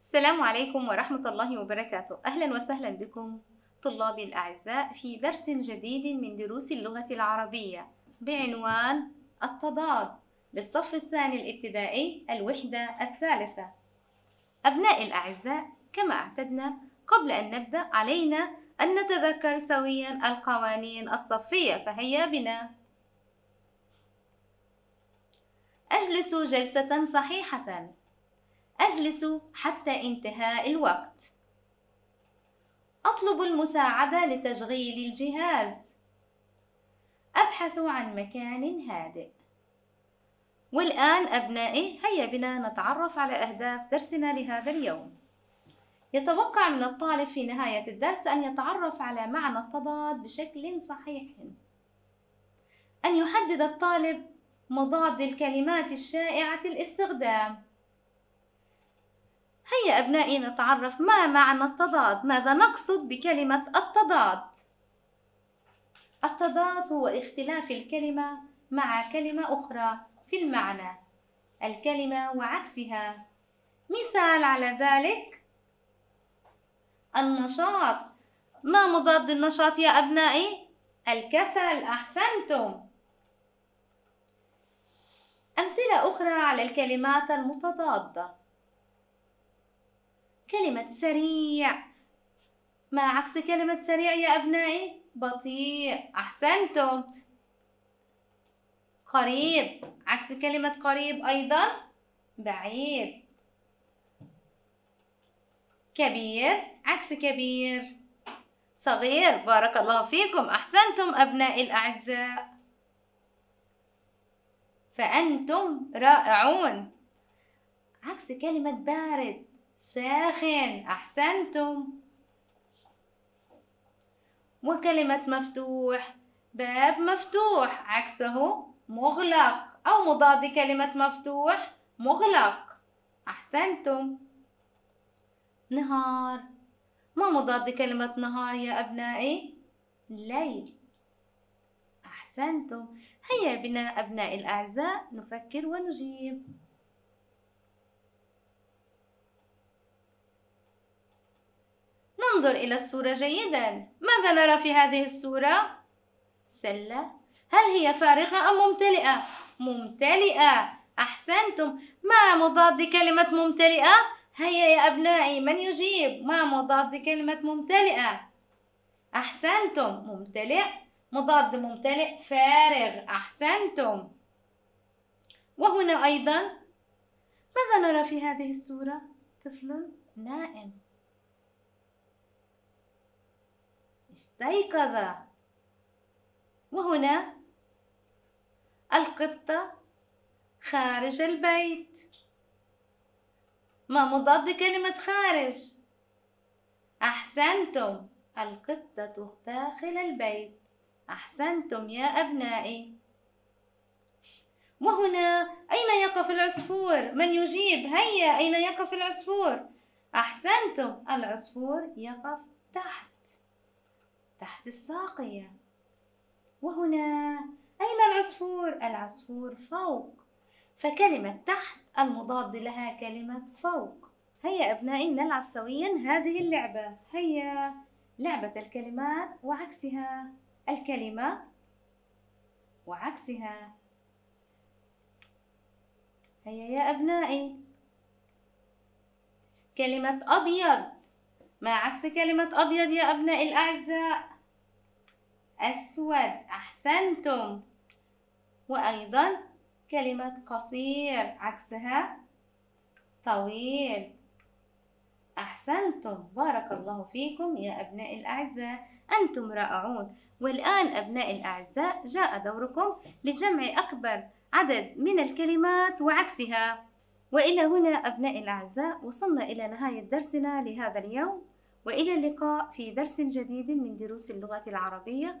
السلام عليكم ورحمة الله وبركاته. أهلا وسهلا بكم طلابي الأعزاء في درس جديد من دروس اللغة العربية بعنوان التضاد للصف الثاني الابتدائي الوحدة الثالثة. أبناء الأعزاء كما أعتدنا قبل أن نبدأ علينا أن نتذكر سويا القوانين الصفية فهيا بنا. أجلس جلسة صحيحة. أجلس حتى انتهاء الوقت. أطلب المساعدة لتشغيل الجهاز. أبحث عن مكان هادئ. والآن أبنائي هيا بنا نتعرف على أهداف درسنا لهذا اليوم. يتوقع من الطالب في نهاية الدرس أن يتعرف على معنى التضاد بشكل صحيح. أن يحدد الطالب مضاد الكلمات الشائعة الاستخدام. هيا أبنائي نتعرف ما معنى التضاد؟ ماذا نقصد بكلمة التضاد؟ التضاد هو اختلاف الكلمة مع كلمة أخرى في المعنى الكلمة وعكسها. مثال على ذلك النشاط. ما مضاد النشاط يا أبنائي؟ الكسل. أحسنتم. أمثلة أخرى على الكلمات المتضادة. كلمة سريع. ما عكس كلمة سريع يا أبنائي؟ بطيء. أحسنتم. قريب. عكس كلمة قريب أيضا؟ بعيد. كبير. عكس كبير. صغير. بارك الله فيكم. أحسنتم أبنائي الأعزاء. فأنتم رائعون. عكس كلمة بارد. ساخن أحسنتم. وكلمة مفتوح باب مفتوح عكسه مغلق. أو مضاد كلمة مفتوح مغلق. أحسنتم. نهار. ما مضاد كلمة نهار يا أبنائي؟ ليل. أحسنتم. هيا بنا أبنائي الأعزاء نفكر ونجيب. ننظر إلى الصورة جيدا. ماذا نرى في هذه الصورة؟ سلة. هل هي فارغة أم ممتلئة؟ ممتلئة. أحسنتم. ما مضاد كلمة ممتلئة؟ هيا يا أبنائي من يجيب؟ ما مضاد كلمة ممتلئة؟ أحسنتم. ممتلئ. مضاد ممتلئ فارغ. أحسنتم. وهنا أيضا. ماذا نرى في هذه الصورة؟ طفل نائم. استيقظ. وهنا القطة خارج البيت. ما مضاد كلمة خارج. أحسنتم. القطة داخل البيت. أحسنتم يا أبنائي. وهنا أين يقف العصفور؟ من يجيب؟ هيا أين يقف العصفور؟ أحسنتم. العصفور يقف تحت. تحت الساقية. وهنا أين العصفور؟ العصفور فوق. فكلمة تحت المضاد لها كلمة فوق. هيا أبنائي نلعب سويا هذه اللعبة. هيا لعبة الكلمات وعكسها. الكلمة وعكسها. هيا يا أبنائي. كلمة أبيض. ما عكس كلمة أبيض يا أبنائي الأعزاء؟ أسود. أحسنتم. وأيضا كلمة قصير عكسها طويل. أحسنتم. بارك الله فيكم يا أبناء الأعزاء. أنتم رائعون. والآن أبناء الأعزاء جاء دوركم لجمع أكبر عدد من الكلمات وعكسها. وإلى هنا أبناء الأعزاء وصلنا إلى نهاية درسنا لهذا اليوم. وإلى اللقاء في درس جديد من دروس اللغة العربية.